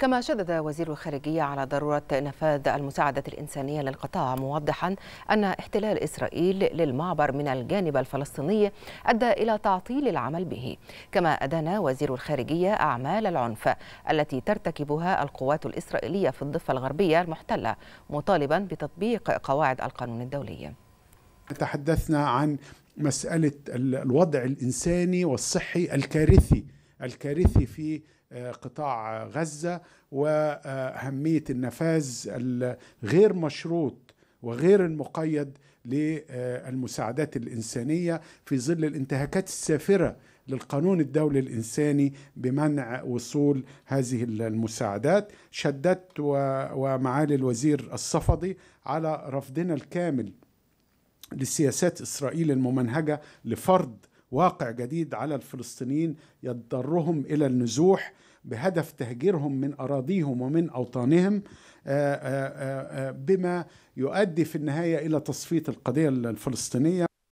كما شدد وزير الخارجية على ضرورة نفاذ المساعدة الإنسانية للقطاع موضحا أن احتلال إسرائيل للمعبر من الجانب الفلسطيني أدى إلى تعطيل العمل به. كما أدان وزير الخارجية أعمال العنف التي ترتكبها القوات الإسرائيلية في الضفة الغربية المحتلة مطالبا بتطبيق قواعد القانون الدولي. تحدثنا عن مسألة الوضع الإنساني والصحي الكارثي الكارثي في قطاع غزة وأهمية النفاذ الغير مشروط وغير المقيد للمساعدات الإنسانية في ظل الانتهاكات السافرة للقانون الدولي الإنساني بمنع وصول هذه المساعدات شددت ومعالي الوزير الصفدي على رفضنا الكامل لسياسات إسرائيل الممنهجة لفرض واقع جديد على الفلسطينيين يضطرهم إلى النزوح بهدف تهجيرهم من أراضيهم ومن أوطانهم بما يؤدي في النهاية إلى تصفية القضية الفلسطينية.